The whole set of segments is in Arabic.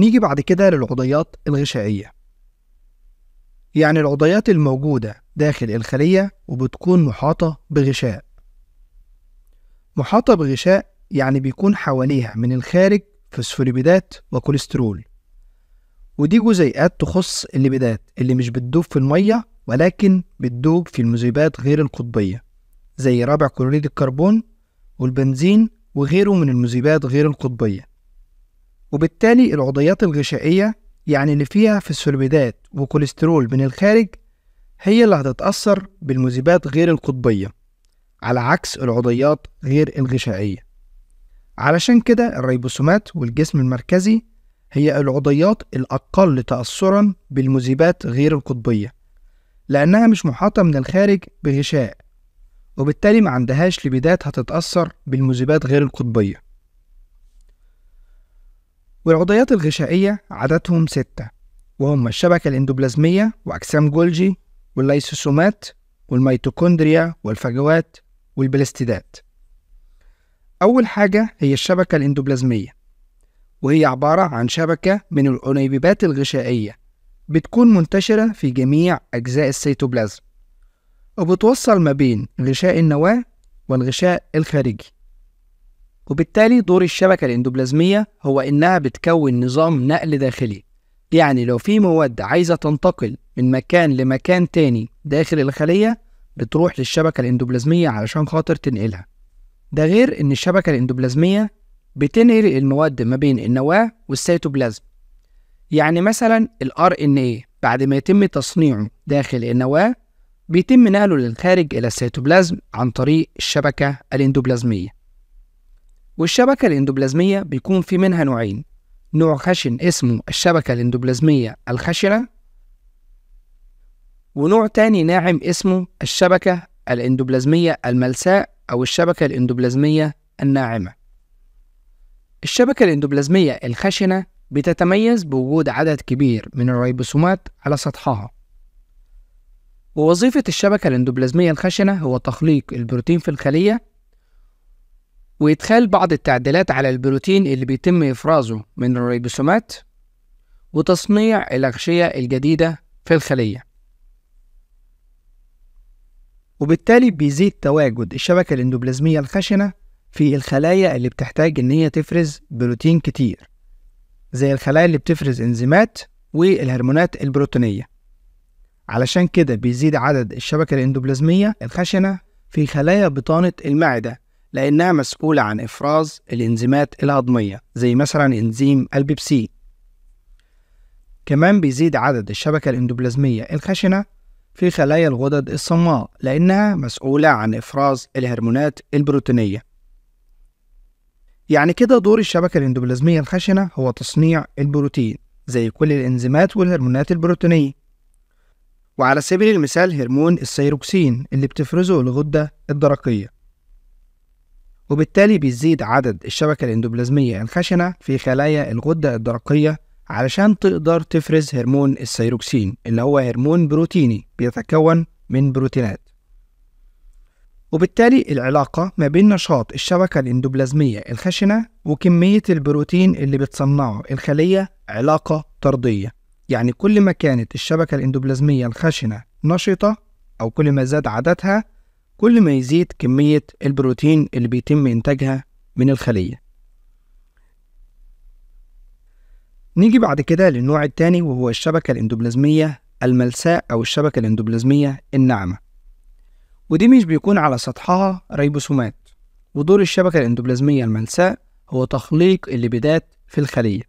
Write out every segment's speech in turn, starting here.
نيجي بعد كده للعضيات الغشائية. يعني العضيات الموجودة داخل الخلية وبتكون محاطة بغشاء. محاطة بغشاء يعني بيكون حواليها من الخارج فسفوليبيدات وكوليسترول. ودي جزيئات تخص الليبيدات اللي مش بتدوب في المية ولكن بتدوب في المذيبات غير القطبية زي رابع كلوريد الكربون والبنزين وغيره من المذيبات غير القطبية. وبالتالي العضيات الغشائية يعني اللي فيها فسفوليبيدات وكوليسترول من الخارج هي اللي هتتأثر بالمذيبات غير القطبية على عكس العضيات غير الغشائية. علشان كده الريبوسومات والجسم المركزي هي العضيات الأقل تأثرا بالمذيبات غير القطبية لأنها مش محاطة من الخارج بغشاء وبالتالي ما عندهاش لبيدات هتتأثر بالمذيبات غير القطبية. والعضيات الغشائية عددهم ستة وهم الشبكة الإندوبلازمية وأجسام جولجي والليسوسومات والميتوكوندريا والفجوات والبلاستيدات. أول حاجة هي الشبكة الإندوبلازمية وهي عبارة عن شبكة من الأنيبيبات الغشائية بتكون منتشرة في جميع أجزاء السيتوبلازم وبتوصل ما بين غشاء النواة والغشاء الخارجي. وبالتالي دور الشبكة الإندوبلازمية هو إنها بتكون نظام نقل داخلي. يعني لو في مواد عايزة تنتقل من مكان لمكان تاني داخل الخلية بتروح للشبكة الإندوبلازمية علشان خاطر تنقلها. ده غير إن الشبكة الإندوبلازمية بتنقل المواد ما بين النواة والسيتوبلازم. يعني مثلا ال RNA بعد ما يتم تصنيعه داخل النواة بيتم نقله للخارج إلى السيتوبلازم عن طريق الشبكة الإندوبلازمية. والشبكة الإندوبلازمية بيكون في منها نوعين. نوع خشن اسمه الشبكة الإندوبلازمية الخشنة ونوع تاني ناعم اسمه الشبكة الإندوبلازمية الملساء أو الشبكة الإندوبلازمية الناعمة. الشبكة الإندوبلازمية الخشنة بتتميز بوجود عدد كبير من الريبوسومات على سطحها. ووظيفة الشبكة الإندوبلازمية الخشنة هو تخليق البروتين في الخلية وإدخال بعض التعديلات على البروتين اللي بيتم إفرازه من الريبوسومات وتصنيع الأغشية الجديدة في الخلية. وبالتالي بيزيد تواجد الشبكة الإندوبلازمية الخشنة في الخلايا اللي بتحتاج إن هي تفرز بروتين كتير زي الخلايا اللي بتفرز إنزيمات والهرمونات البروتينية. علشان كده بيزيد عدد الشبكة الإندوبلازمية الخشنة في خلايا بطانة المعدة لأنها مسؤولة عن إفراز الإنزيمات الهضمية زي مثلا إنزيم الببسين. كمان بيزيد عدد الشبكة الإندوبلازمية الخشنة في خلايا الغدد الصماء لأنها مسؤولة عن إفراز الهرمونات البروتينية. يعني كده دور الشبكة الإندوبلازمية الخشنة هو تصنيع البروتين زي كل الإنزيمات والهرمونات البروتينية. وعلى سبيل المثال هرمون السيروكسين اللي بتفرزه الغدة الدرقية. وبالتالي بيزيد عدد الشبكة الإندوبلازمية الخشنة في خلايا الغدة الدرقية علشان تقدر تفرز هرمون السيروكسين اللي هو هرمون بروتيني بيتكون من بروتينات. وبالتالي العلاقة ما بين نشاط الشبكة الإندوبلازمية الخشنة وكمية البروتين اللي بتصنعه الخلية علاقة طردية. يعني كل ما كانت الشبكة الإندوبلازمية الخشنة نشطة أو كل ما زاد عددها كل ما يزيد كمية البروتين اللي بيتم إنتاجها من الخلية. نيجي بعد كده للنوع التاني وهو الشبكة الإندوبلازمية الملساء أو الشبكة الإندوبلازمية الناعمة. ودي مش بيكون على سطحها ريبوسومات ودور الشبكة الإندوبلازمية الملساء هو تخليق الليبيدات في الخلية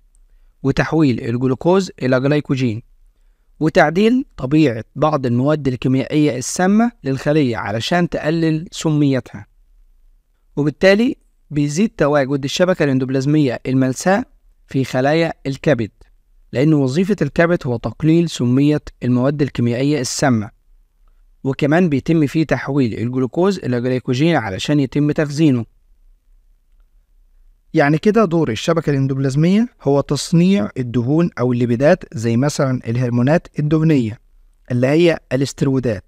وتحويل الجلوكوز إلى جلايكوجين. وتعديل طبيعة بعض المواد الكيميائية السامة للخلية علشان تقلل سميتها. وبالتالي بيزيد تواجد الشبكة الإندوبلازمية الملساء في خلايا الكبد لأن وظيفة الكبد هو تقليل سمية المواد الكيميائية السامة. وكمان بيتم فيه تحويل الجلوكوز إلى جليكوجين علشان يتم تخزينه. يعني كده دور الشبكة الإندوبلازمية هو تصنيع الدهون أو الليبيدات زي مثلا الهرمونات الدهنية اللي هي الاسترويدات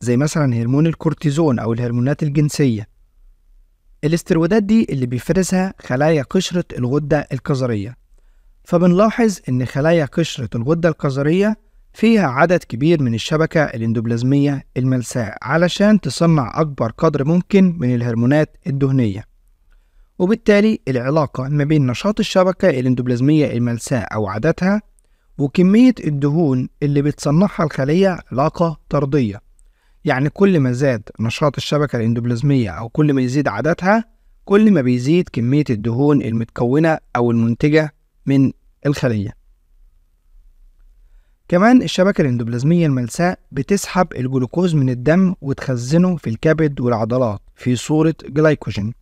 زي مثلا هرمون الكورتيزون أو الهرمونات الجنسية. الاسترويدات دي اللي بيفرزها خلايا قشرة الغدة الكظرية فبنلاحظ إن خلايا قشرة الغدة الكظرية فيها عدد كبير من الشبكة الاندوبلازمية الملساء علشان تصنع أكبر قدر ممكن من الهرمونات الدهنية. وبالتالي العلاقة ما بين نشاط الشبكة الاندوبلازمية الملساء أو عددها وكمية الدهون اللي بتصنعها الخلية علاقة طردية. يعني كل ما زاد نشاط الشبكة الاندوبلازمية أو كل ما يزيد عددها كل ما بيزيد كمية الدهون المتكونة أو المنتجة من الخلية. كمان الشبكة الاندوبلازمية الملساء بتسحب الجلوكوز من الدم وتخزنه في الكبد والعضلات في صورة جلايكوجين.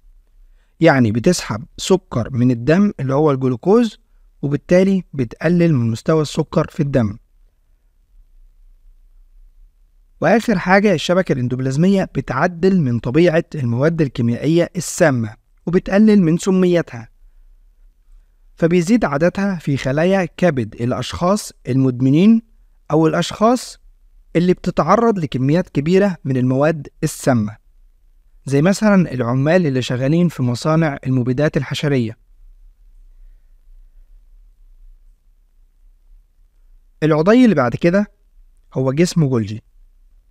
يعني بتسحب سكر من الدم اللي هو الجلوكوز وبالتالي بتقلل من مستوى السكر في الدم. وآخر حاجة الشبكة الاندوبلازمية بتعدل من طبيعة المواد الكيميائية السامة وبتقلل من سميتها. فبيزيد عددها في خلايا كبد الأشخاص المدمنين أو الأشخاص اللي بتتعرض لكميات كبيرة من المواد السامة. زي مثلا العمال اللي شغالين في مصانع المبيدات الحشرية. العضي اللي بعد كده هو جسم جولجي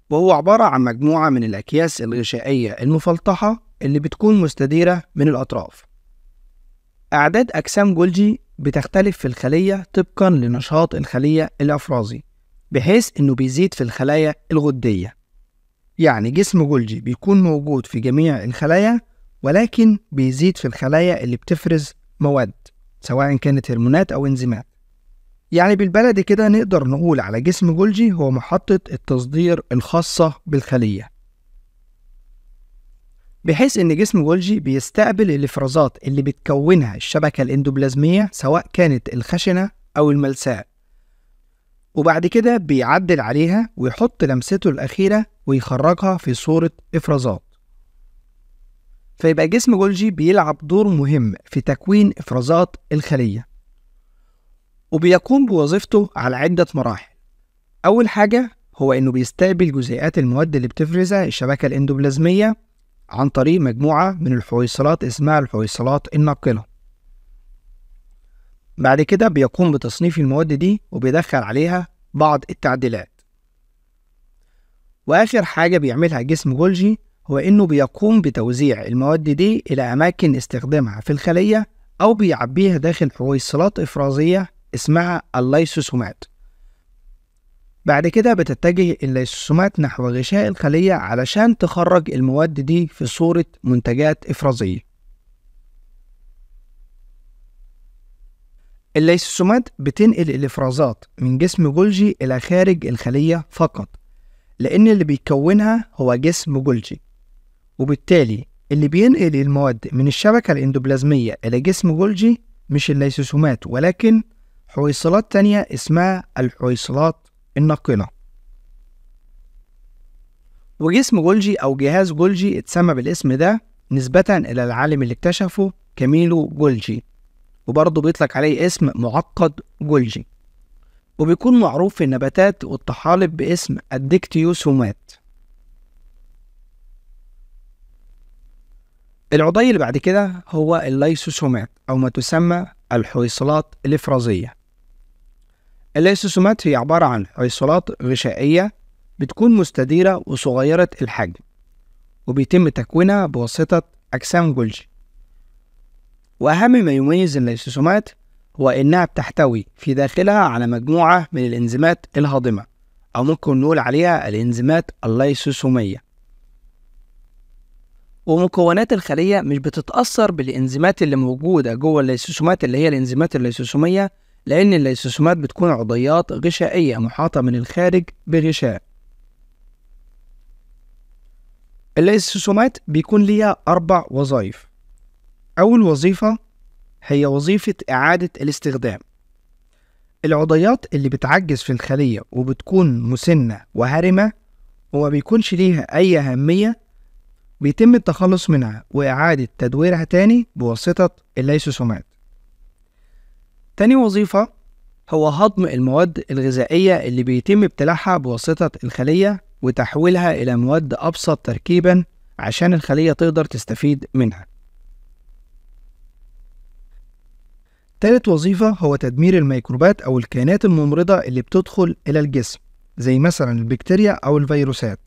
وهو عبارة عن مجموعة من الأكياس الغشائية المفلطحة اللي بتكون مستديرة من الأطراف. أعداد أجسام جولجي بتختلف في الخلية طبقا لنشاط الخلية الأفرازي بحيث إنه بيزيد في الخلايا الغدية. يعني جسم جولجي بيكون موجود في جميع الخلايا ولكن بيزيد في الخلايا اللي بتفرز مواد سواء كانت هرمونات أو إنزيمات. يعني بالبلدي كده نقدر نقول على جسم جولجي هو محطة التصدير الخاصة بالخلية. بحيث إن جسم جولجي بيستقبل الإفرازات اللي بتكونها الشبكة الإندوبلازمية سواء كانت الخشنة أو الملساء. وبعد كده بيعدل عليها ويحط لمسته الأخيرة ويخرجها في صورة إفرازات. فيبقى جسم جولجي بيلعب دور مهم في تكوين إفرازات الخلية وبيقوم بوظيفته على عدة مراحل. أول حاجة هو إنه بيستقبل جزيئات المواد اللي بتفرزها الشبكة الإندوبلازمية عن طريق مجموعة من الحويصلات اسمها الحويصلات الناقلة. بعد كده بيقوم بتصنيف المواد دي وبيدخل عليها بعض التعديلات. وآخر حاجة بيعملها جسم جولجي هو إنه بيقوم بتوزيع المواد دي إلى أماكن استخدامها في الخلية أو بيعبيها داخل حويصلات إفرازية اسمها الليسوسومات. بعد كده بتتجه الليسوسومات نحو غشاء الخلية علشان تخرج المواد دي في صورة منتجات إفرازية. الليسوسومات بتنقل الإفرازات من جسم جولجي إلى خارج الخلية فقط لأن اللي بيكونها هو جسم جولجي. وبالتالي اللي بينقل المواد من الشبكة الإندوبلازمية إلى جسم جولجي مش الليسوسومات ولكن حويصلات تانية اسمها الحويصلات الناقلة. وجسم جولجي أو جهاز جولجي اتسمى بالاسم ده نسبة إلى العالم اللي اكتشفه كاميلو جولجي. وبرضه بيطلق عليه اسم معقد جولجي. وبيكون معروف في النباتات والطحالب باسم الديكتيوسومات العضي اللي بعد كده هو الليسوسومات أو ما تسمى الحويصلات الإفرازية. الليسوسومات هي عبارة عن حويصلات غشائية بتكون مستديرة وصغيرة الحجم وبيتم تكوينها بواسطة أجسام جولجي. وأهم ما يميز الليسوسومات هو إنها بتحتوي في داخلها على مجموعة من الإنزيمات الهاضمة أو ممكن نقول عليها الإنزيمات الليسوسومية. ومكونات الخلية مش بتتأثر بالإنزيمات اللي موجودة جوه الليسوسومات اللي هي الإنزيمات الليسوسومية لأن الليسوسومات بتكون عضيات غشائية محاطة من الخارج بغشاء. الليسوسومات بيكون ليها أربع وظائف أول وظيفة هي وظيفة إعادة الاستخدام. العضيات اللي بتعجز في الخلية وبتكون مسنة وهرمة وما بيكونش ليها أي أهمية بيتم التخلص منها وإعادة تدويرها تاني بواسطة الليسوسومات. تاني وظيفة هو هضم المواد الغذائية اللي بيتم ابتلاعها بواسطة الخلية وتحويلها إلى مواد أبسط تركيبا عشان الخلية تقدر تستفيد منها. تالت وظيفة هو تدمير الميكروبات أو الكائنات الممرضة اللي بتدخل إلى الجسم زي مثلا البكتيريا أو الفيروسات.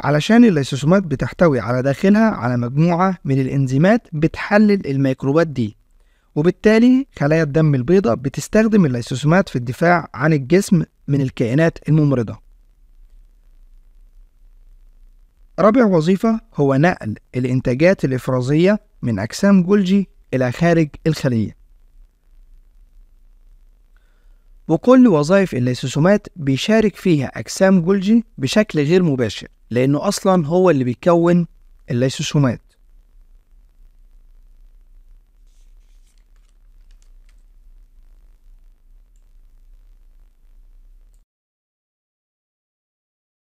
علشان الليسوسومات بتحتوي على داخلها على مجموعة من الإنزيمات بتحلل الميكروبات دي وبالتالي خلايا الدم البيضاء بتستخدم الليسوسومات في الدفاع عن الجسم من الكائنات الممرضة. رابع وظيفة هو نقل الإنتاجات الإفرازية من أجسام جولجي إلى خارج الخلية. وكل وظائف الليسوسومات بيشارك فيها أجسام جولجي بشكل غير مباشر لأنه أصلا هو اللي بيكون الليسوسومات.